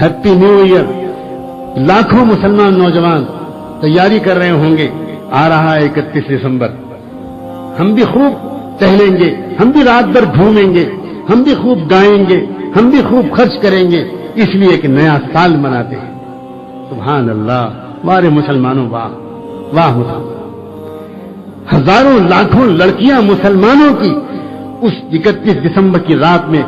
Happy new year. लाखों मुसलमान नौजवान तैयारी कर रहे होंगे। आ रहा है इकतीस दिसंबर। हम भी खूब टहलेंगे, हम भी रात भर घूमेंगे, हम भी खूब गाएँगे, हम भी खूब खर्च करेंगे, इसलिए एक नया साल मनाते हैं। सुबहान अल्लाह वारे मुसलमानों, वाह वाह हज़ारों, लाखों लड़कियाँ मुसलमानों की उस 31 दिसंबर की रात में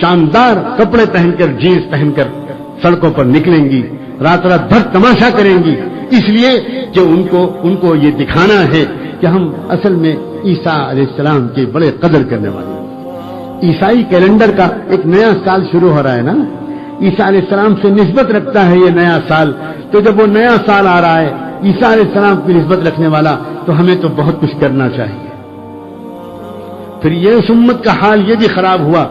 शानदार कपड़े पहनकर जीन्स पहनकर सड़कों पर निकलेंगी रात रात भर तमाशा करेंगी। इसलिए कि उनको उनको ये दिखाना है कि हम असल में ईसा सलाम के बड़े कदर करने वाले हैं। ईसाई कैलेंडर का एक नया साल शुरू हो रहा है ना? ईसा सलाम से निस्बत रखता है ये नया साल। तो जब वो नया साल आ रहा है, ईसा सलाम की निस्बत रखने वाला तो हमें तो बहुत कुछ करना चाहिए। फिर ये उम्मत का हाल ये भी खराब हुआ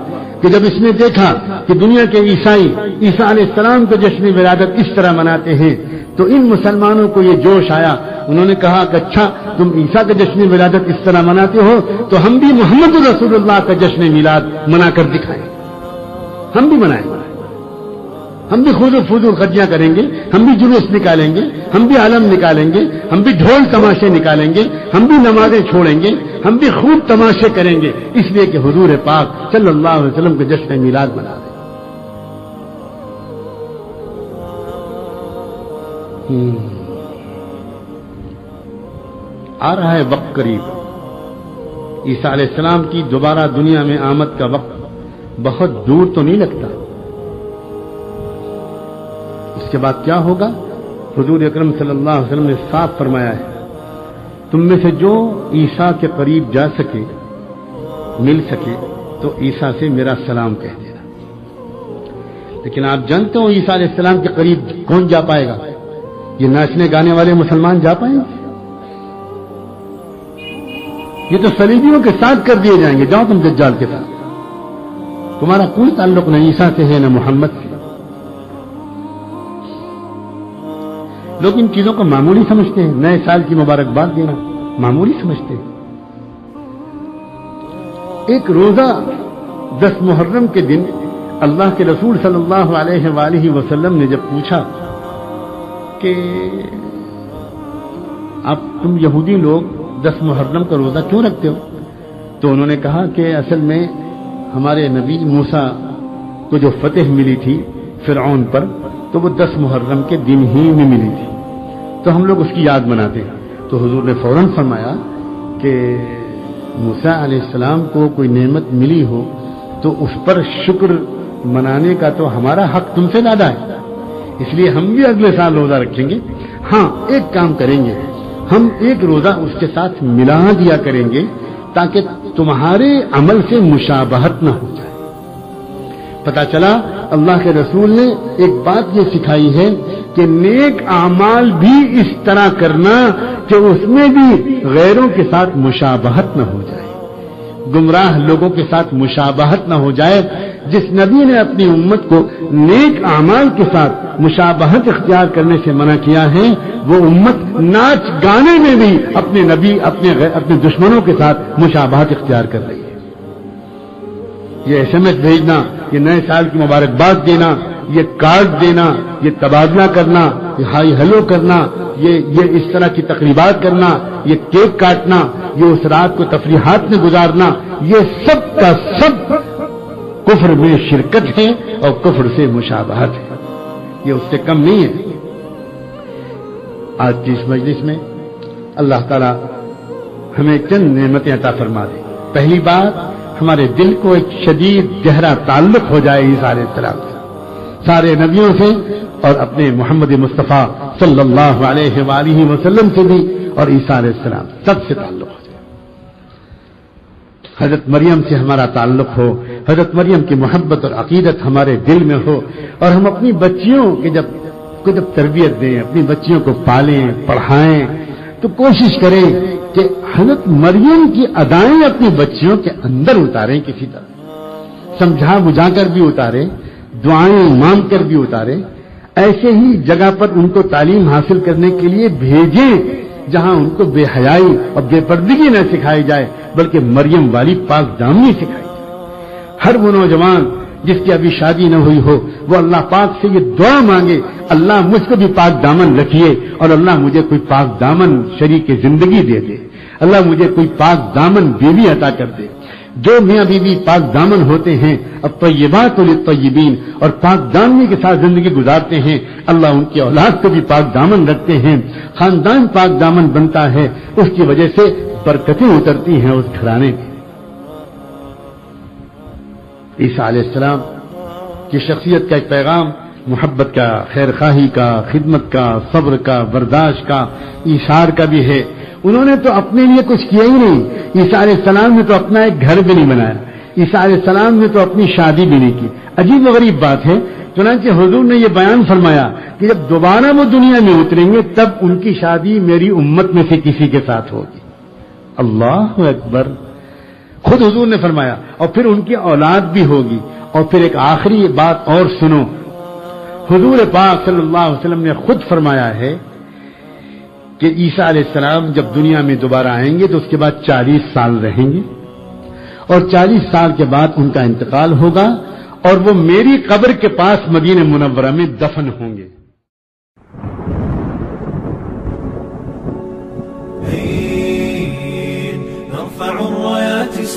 कि जब इसने देखा कि दुनिया के ईसाई, ईसा सलाम को जश्न विरादत इस तरह मनाते हैं तो इन मुसलमानों को ये जोश आया। उन्होंने कहा कि अच्छा तुम ईसा का जश्न विरादत इस तरह मनाते हो तो हम भी मोहम्मद रसूलुल्लाह का जश्न मिलाद मनाकर दिखाएँ। हम भी मनाएँ। हम भी खुद फजूल खर्चियाँ करेंगे, हम भी जुलूस निकालेंगे, हम भी आलम निकालेंगे, हम भी ढोल तमाशे निकालेंगे, हम भी नमाजें छोड़ेंगे, हम भी खूब तमाशे करेंगे, इसलिए कि हजूर पाक सल्लल्लाहु अलैहि वसल्लम के जश्न मिलाद मना रहे आ रहा है वक्त करीब। ईसा सलाम की दोबारा दुनिया में आमद का वक्त बहुत दूर तो नहीं लगता। इसके बाद क्या होगा? हजूर अक्रम वसल्लम ने साफ़ फरमाया है, तुम में से जो ईसा के करीब जा सके, मिल सके तो ईसा से मेरा सलाम कह देना। लेकिन आप जानते हो ईसा सलाम के करीब कौन जा पाएगा? ये नाचने गाने वाले मुसलमान जा पाएँगे? ये तो सलीबियों के साथ कर दिए जाएँगे। जाओ तुम दज्जाल के साथ। तुम्हारा कोई ताल्लुक नहीं, ईसा से है न मोहम्मद से। लोग इन चीज़ों को मामूली समझते हैं। नए साल की मुबारकबाद देना, मामूली समझते हैं। एक रोजा दस मुहर्रम के दिन अल्लाह के रसूल सल्लल्लाहु अलैहि वसल्लम ने जब पूछा कि आप, तुम यहूदी लोग दस मुहर्रम का रोजा क्यों रखते हो? तो उन्होंने कहा कि असल में हमारे नबी मूसा को जो फतेह मिली थी फिरौन पर तो वो दस मुहर्रम के दिन ही में मिली थी। तो हम लोग उसकी याद मनाते हैं। तो हुजूर ने फ़ौरन फरमाया कि मूसा सलाम को कोई नेमत मिली हो तो उस पर शुक्र मनाने का तो हमारा हक तुमसे ज़्यादा है। इसलिए हम भी अगले साल रोजा रखेंगे। हाँ एक काम करेंगे। हम एक रोजा उसके साथ मिला दिया करेंगे, ताकि तुम्हारे अमल से मुशाबहत न हो जाए। पता चला अल्लाह के रसूल ने एक बात ये सिखाई है कि नेक आमाल भी इस तरह करना कि उसमें भी गैरों के साथ मुशाबहत न हो जाए, गुमराह लोगों के साथ मुशाबहत न हो जाए, जिस नबी ने अपनी उम्मत को नेक आमाल के साथ मुशाबहत इख्तियार करने से मना किया है, वो उम्मत नाच गाने में भी अपने नबी, अपने अपने दुश्मनों के साथ मुशाबहत इख्तियार कर रही है। ये एसएमएस भेजना, ये नए साल की मुबारकबाद देना, ये कार्ड देना, ये तबादला करना, ये हाई हेलो करना, ये ये इस तरह की तकरीबात करना, ये केक काटना, ये उस रात को तफरीहात में गुजारना, ये सब का सब कुफर में शिरकत है और कुफर से मुशाबहत है। ये उससे कम नहीं है। आज की इस मजलिस में अल्लाह ताला हमें चंद नेमतें अता फरमा दे। पहली बात हमारे दिल को एक शदीद गहरा ताल्लुक हो जाए इस सारे सलाम से। सारे नबियों से और अपने मोहम्मद मुस्तफ़ा सल्लल्लाहु अलैहि वसल्लम से भी और ईसा सलाम सबसे ताल्लुक हो जाए। हज़रत मरियम से हमारा ताल्लुक हो, हज़रत मरियम की मोहब्बत और अकीदत हमारे दिल में हो और हम अपनी बच्चियों के जब, को जब तरबियत दें, अपनी बच्चियों को पालें, पढ़ाएँ तो कोशिश करें कि हज़रत मरियम की अदाएँ अपनी बच्चियों के अंदर उतारें किसी तरह। समझा बुझाकर भी उतारें, दुआएँ मांग कर भी उतारें, ऐसे ही जगह पर उनको तालीम हासिल करने के लिए भेजें, जहाँ उनको बेहयाई और बेपर्दगी न सिखाई जाए, बल्कि मरियम वाली पाक दामनी सिखाई जाए। हर वो नौजवान जिसकी अभी शादी न हुई हो, वो अल्लाह पाक से ये दुआ मांगे, अल्लाह मुझको भी पाक दामन रखिए और अल्लाह मुझे कोई पाक दामन शरीक ज़िंदगी दे दे। अल्लाह मुझे कोई पाक दामन बीवी अता कर दे। जो मियाँ बीवी पाक दामन होते हैं, अब तयबात तयबीन और पाक दामनी के साथ ज़िंदगी गुजारते हैं, अल्लाह उनकी औलाद को भी पाक दामन रखते हैं। खानदान पाक दामन बनता है, उसकी वजह से बरकतें उतरती हैं उस घराने की ईसा सलाम की शख्सियत का एक पैगाम, मोहब्बत का खैर खाही का, खिदमत का, सब्र का, बर्दाश्त का, इशार का भी है। उन्होंने तो अपने लिए कुछ किया ही नहीं। ईसा सलाम ने तो अपना एक घर भी नहीं बनाया। ईसा सलाम ने तो अपनी शादी भी नहीं की। अजीब गरीब बात है। चुनाचे हजूर ने यह बयान फरमाया कि जब दोबारा वो दुनिया में उतरेंगे, तब उनकी शादी मेरी उम्मत में से किसी के साथ होगी। अल्लाह अकबर। खुद हजूर ने फरमाया, और फिर उनकी औलाद भी होगी। और फिर एक आखिरी बात और सुनो। हजूर पाक वसल्लम ने खुद फरमाया है कि ईसा सलाम जब दुनिया में दोबारा आएँगे तो उसके बाद 40 साल रहेंगे। और 40 साल के बाद उनका इंतकाल होगा और वो मेरी कब्र के पास मदीन मुनवरा में दफन होंगे।